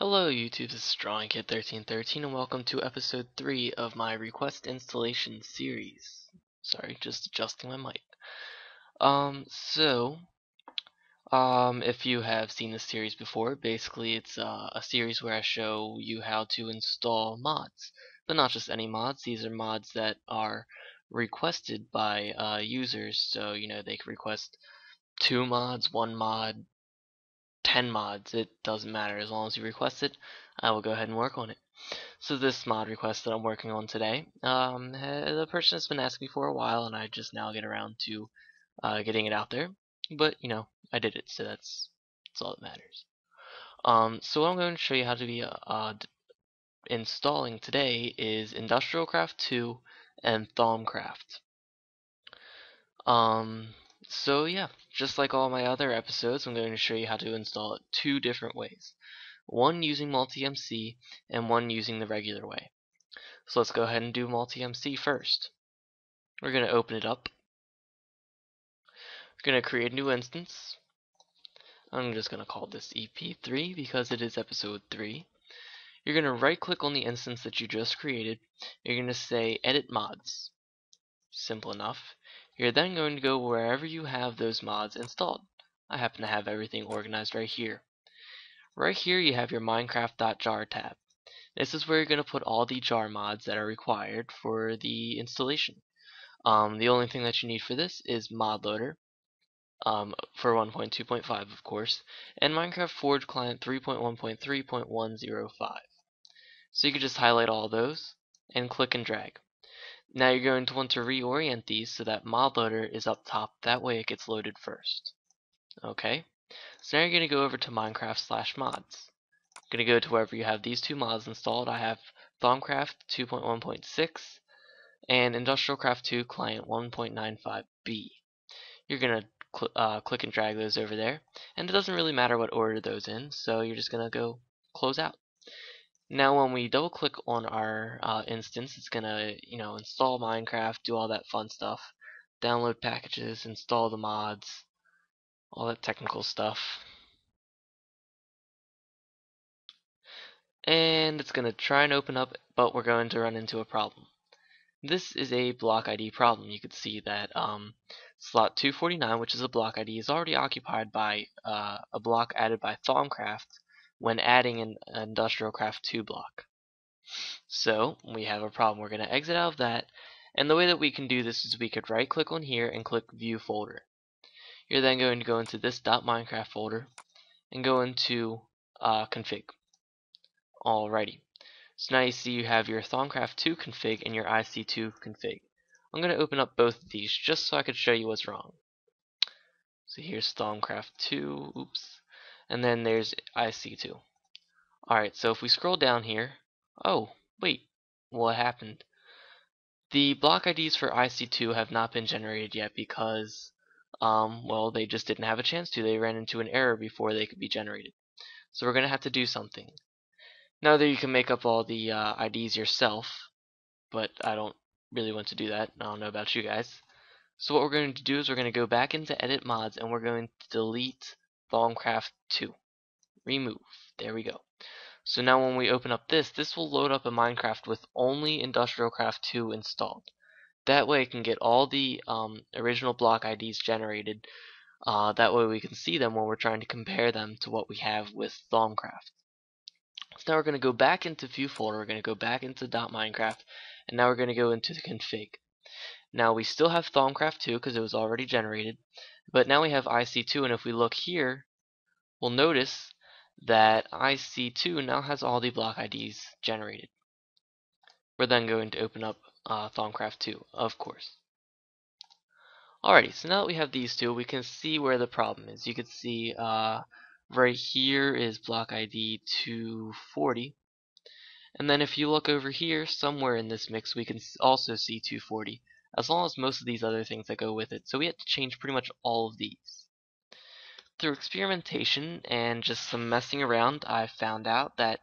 Hello YouTube, this is DrawingKid1313 and welcome to episode 3 of my request installation series. Sorry, just adjusting my mic. Um, so, um, if you have seen this series before, basically it's uh, a series where I show you how to install mods. But not just any mods, these are mods that are requested by uh, users, so you know they can request two mods, one mod, 10 mods, it doesn't matter. As long as you request it, I will go ahead and work on it. So this mod request that I'm working on today, um, the person has been asking me for a while, and I just now get around to uh, getting it out there. But, you know, I did it, so that's, that's all that matters. Um, so what I'm going to show you how to be uh, installing today is Industrial Craft 2 and Thaumcraft. Um, so yeah, just like all my other episodes, I'm going to show you how to install it two different ways. One using MultiMC and one using the regular way. So let's go ahead and do MultiMC first. We're going to open it up. We're going to create a new instance. I'm just going to call this EP3 because it is episode 3. You're going to right click on the instance that you just created. You're going to say edit mods. Simple enough. You're then going to go wherever you have those mods installed. I happen to have everything organized right here. Right here you have your Minecraft.jar tab. This is where you're going to put all the jar mods that are required for the installation. Um, the only thing that you need for this is mod loader um, for 1.2.5 of course and Minecraft Forge Client 3.1.3.105. So you can just highlight all those and click and drag. Now you're going to want to reorient these so that mod loader is up top. That way it gets loaded first. Okay. So now you're going to go over to Minecraft slash mods. I'm going to go to wherever you have these two mods installed. I have Thaumcraft 2.1.6 and Industrial Craft 2 Client 1.95b. You're going to cl uh, click and drag those over there. And it doesn't really matter what order those in, so you're just going to go close out. Now when we double click on our uh, instance, it's gonna, you know, install Minecraft, do all that fun stuff, download packages, install the mods, all that technical stuff. And it's gonna try and open up, but we're going to run into a problem. This is a block ID problem. You could see that um, slot 249, which is a block ID, is already occupied by uh, a block added by Thaumcraft, when adding an Industrial Craft 2 block. So we have a problem. We're going to exit out of that. And the way that we can do this is we could right click on here and click view folder. You're then going to go into this .minecraft folder and go into uh, config. Alrighty. So now you see you have your Thaumcraft 2 config and your IC2 config. I'm going to open up both of these just so I could show you what's wrong. So here's Thaumcraft 2. Oops and then there's IC2. Alright, so if we scroll down here, oh, wait, what happened? The block IDs for IC2 have not been generated yet because, um, well, they just didn't have a chance to. They ran into an error before they could be generated. So we're going to have to do something. Now that you can make up all the uh, IDs yourself, but I don't really want to do that. I don't know about you guys. So what we're going to do is we're going to go back into edit mods and we're going to delete Thaumcraft 2. Remove. There we go. So now when we open up this, this will load up a Minecraft with only Industrial Craft 2 installed. That way it can get all the um, original block IDs generated. Uh, that way we can see them when we're trying to compare them to what we have with Thaumcraft. So now we're going to go back into View folder, we're going to go back into .minecraft, and now we're going to go into the config. Now we still have Thaumcraft 2 because it was already generated, but now we have IC2, and if we look here, we'll notice that IC2 now has all the block IDs generated. We're then going to open up uh, Thaumcraft 2, of course. Alrighty, so now that we have these two, we can see where the problem is. You can see uh, right here is block ID 240. And then if you look over here, somewhere in this mix, we can also see 240 as long as most of these other things that go with it. So we had to change pretty much all of these. Through experimentation and just some messing around, I found out that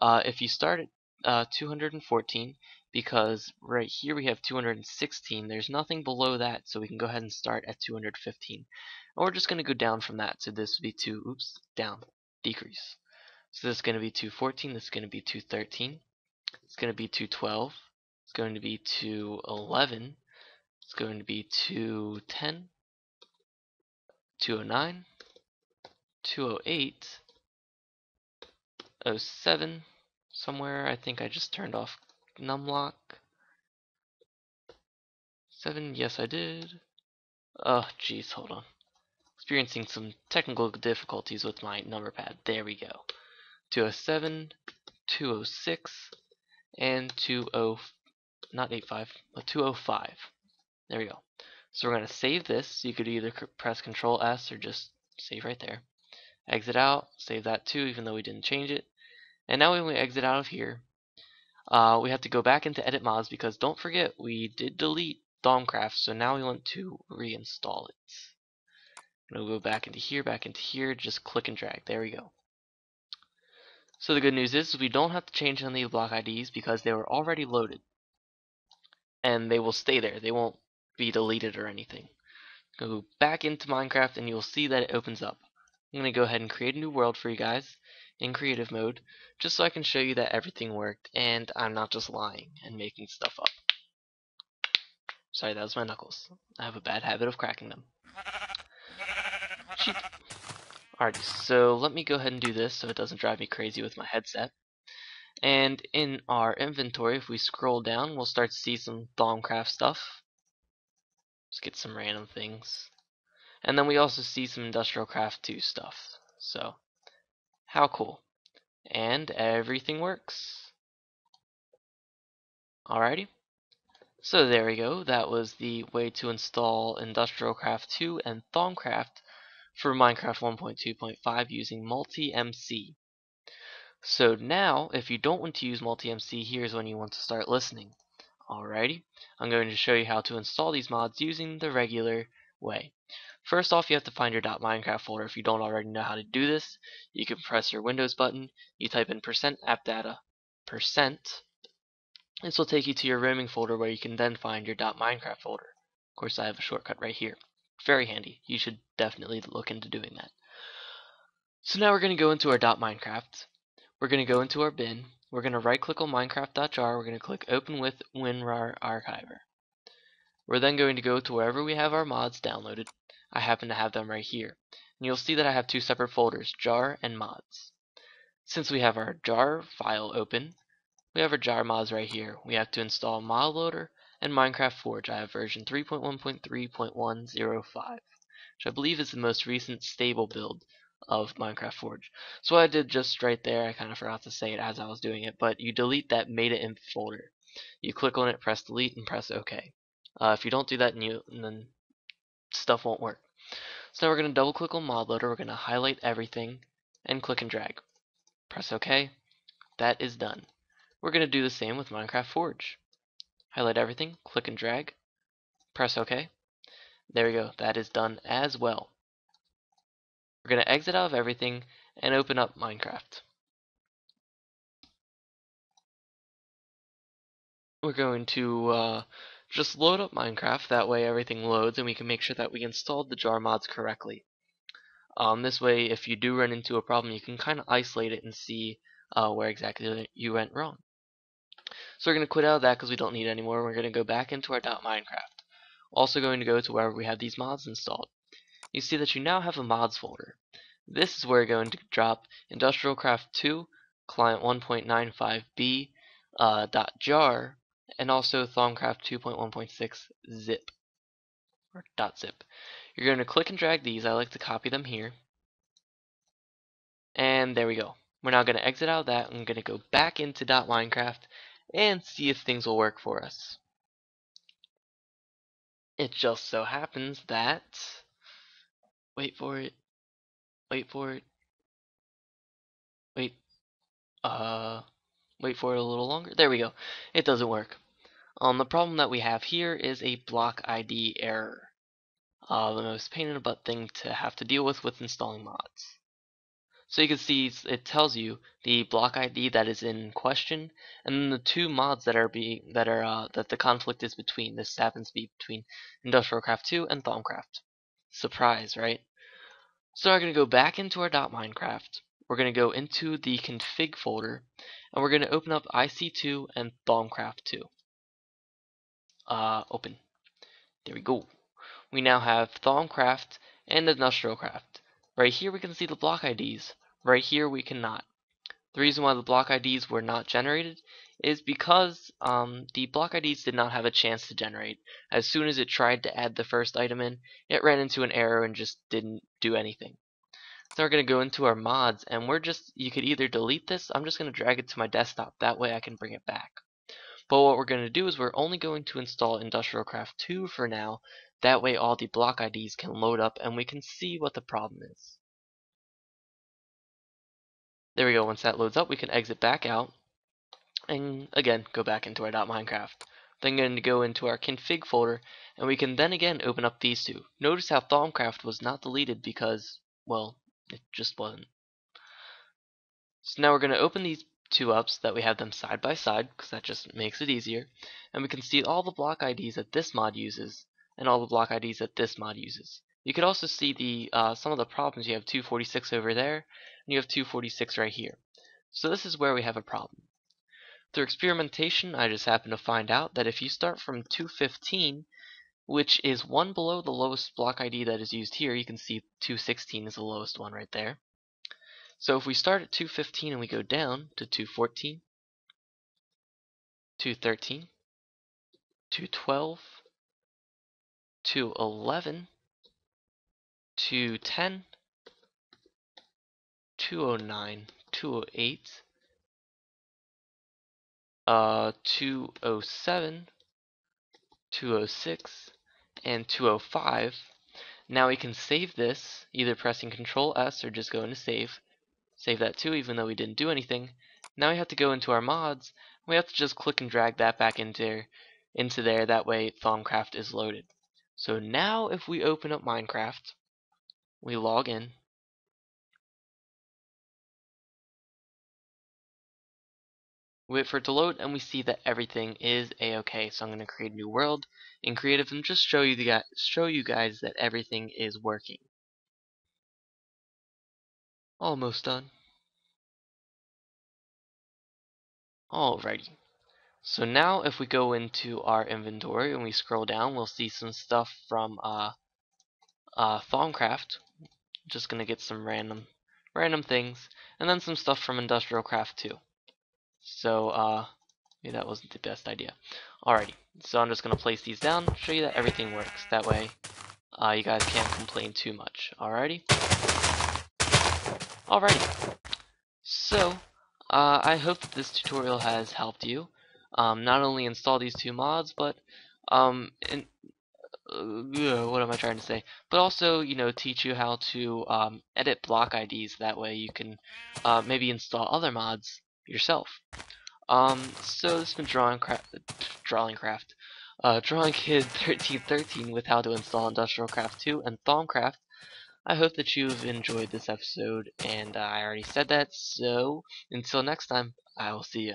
uh, if you start at uh, 214, because right here we have 216, there's nothing below that, so we can go ahead and start at 215. And we're just going to go down from that, so this would be 2, oops, down, decrease. So this is going to be 214, this is going to be 213, it's going to be 212, it's going to be 211, it's going to be 210, 209, 208, 07, somewhere I think I just turned off numlock. 7, yes I did. Oh jeez, hold on. Experiencing some technical difficulties with my number pad. There we go. 207, 206, and 20, not 85, but 205. There we go. So we're going to save this. You could either press Control S or just save right there. Exit out, save that too, even though we didn't change it. And now when we exit out of here, uh, we have to go back into edit mods because don't forget we did delete Thaumcraft, so now we want to reinstall it. I'm going to go back into here, back into here, just click and drag. There we go. So the good news is we don't have to change any of the block IDs because they were already loaded. And they will stay there. They won't be deleted or anything. Go back into Minecraft and you'll see that it opens up. I'm going to go ahead and create a new world for you guys in creative mode just so I can show you that everything worked and I'm not just lying and making stuff up. Sorry, that was my knuckles. I have a bad habit of cracking them. Cheap. Alrighty, so let me go ahead and do this so it doesn't drive me crazy with my headset. And in our inventory, if we scroll down, we'll start to see some Thaumcraft stuff. Let's get some random things. And then we also see some Industrial Craft 2 stuff. So, how cool. And everything works. Alrighty. So there we go. That was the way to install Industrial Craft 2 and Thaumcraft for Minecraft 1.2.5 using Multi-MC. So now, if you don't want to use Multi-MC, here's when you want to start listening. Alrighty, I'm going to show you how to install these mods using the regular way. First off, you have to find your .minecraft folder. If you don't already know how to do this, you can press your Windows button, you type in percent appdata percent. This will take you to your roaming folder where you can then find your .minecraft folder. Of course, I have a shortcut right here. Very handy. You should definitely look into doing that. So now we're going to go into our .minecraft. We're going to go into our bin. We're going to right click on minecraft.jar. We're going to click open with WinRAR archiver. We're then going to go to wherever we have our mods downloaded. I happen to have them right here. And you'll see that I have two separate folders, jar and mods. Since we have our jar file open, we have our jar mods right here. We have to install mod loader and Minecraft Forge. I have version 3.1.3.105, which I believe is the most recent stable build of Minecraft Forge. So what I did just right there, I kind of forgot to say it as I was doing it, but you delete that meta-inf folder. You click on it, press delete, and press OK. Uh, if you don't do that, and you, and then stuff won't work. So now we're going to double click on mod loader, we're going to highlight everything and click and drag. Press OK. That is done. We're going to do the same with Minecraft Forge. Highlight everything, click and drag, press OK. There we go, that is done as well. We're going to exit out of everything and open up Minecraft. We're going to uh, just load up Minecraft, that way everything loads and we can make sure that we installed the jar mods correctly. Um, this way, if you do run into a problem, you can kind of isolate it and see uh, where exactly you went wrong. So we're going to quit out of that because we don't need it anymore. We're going to go back into our .minecraft. Also going to go to wherever we have these mods installed. You see that you now have a mods folder. This is where you're going to drop Industrial Craft 2, Client 1.95b, uh, .jar, and also Thaumcraft 2.1.6 zip or .zip. You're going to click and drag these. I like to copy them here. And there we go. We're now going to exit out of that. I'm going to go back into .minecraft and see if things will work for us. It just so happens that wait for it. Wait for it. Wait. Uh wait for it a little longer. There we go. It doesn't work. Um, the problem that we have here is a block ID error. Uh, the most pain in the butt thing to have to deal with with installing mods. So you can see it tells you the block ID that is in question, and then the two mods that are being that are uh, that the conflict is between. This happens to be between Industrial Craft 2 and Thaumcraft. Surprise, right? So we're going to go back into our .minecraft. we're going to go into the config folder and we're going to open up IC2 and Thaumcraft 2. Uh, open. There we go. We now have Thaumcraft and Industrialcraft. Right here we can see the block IDs. Right here we cannot. The reason why the block IDs were not generated is because um, the block IDs did not have a chance to generate. As soon as it tried to add the first item in, it ran into an error and just didn't do anything. So we're going to go into our mods and we're just, you could either delete this, I'm just going to drag it to my desktop, that way I can bring it back. But what we're going to do is we're only going to install Industrialcraft 2 for now, that way all the block IDs can load up and we can see what the problem is. There we go, once that loads up we can exit back out and again go back into our .minecraft. Then going to go into our config folder and we can then again open up these two. Notice how Thaumcraft was not deleted because, well, it just wasn't. So now we're going to open these two up so that we have them side by side because that just makes it easier. And we can see all the block IDs that this mod uses and all the block IDs that this mod uses. You could also see the uh, some of the problems. You have 246 over there and you have 246 right here. So this is where we have a problem. Through experimentation, I just happened to find out that if you start from 215, which is one below the lowest block ID that is used here, you can see 216 is the lowest one right there. So if we start at 215 and we go down to 214, 213, 212, 211, 210, 209, 208, uh, 207, 206, and 205. Now we can save this, either pressing Control S or just going to save. Save that too, even though we didn't do anything. Now we have to go into our mods. We have to just click and drag that back into, into there. That way Thaumcraft is loaded. So now if we open up Minecraft, we log in, wait for it to load and we see that everything is a-okay so I'm going to create a new world in creative and just show you the guys show you guys that everything is working. Almost done. Alrighty. So now if we go into our inventory and we scroll down we'll see some stuff from uh, uh, Thaumcraft just gonna get some random random things. And then some stuff from Industrialcraft too so, uh, maybe that wasn't the best idea. Alrighty, so I'm just going to place these down, show you that everything works. That way, uh, you guys can't complain too much. Alrighty? Alrighty. So, uh, I hope that this tutorial has helped you. Um, not only install these two mods, but, um, in, uh, what am I trying to say? But also, you know, teach you how to um, edit block IDs. That way you can uh, maybe install other mods yourself. Um, so this has been Drawing Craft, Drawing Craft, uh, Drawing Kid 1313 with how to install Industrial Craft 2 and Thaumcraft. I hope that you've enjoyed this episode, and uh, I already said that, so until next time, I will see you.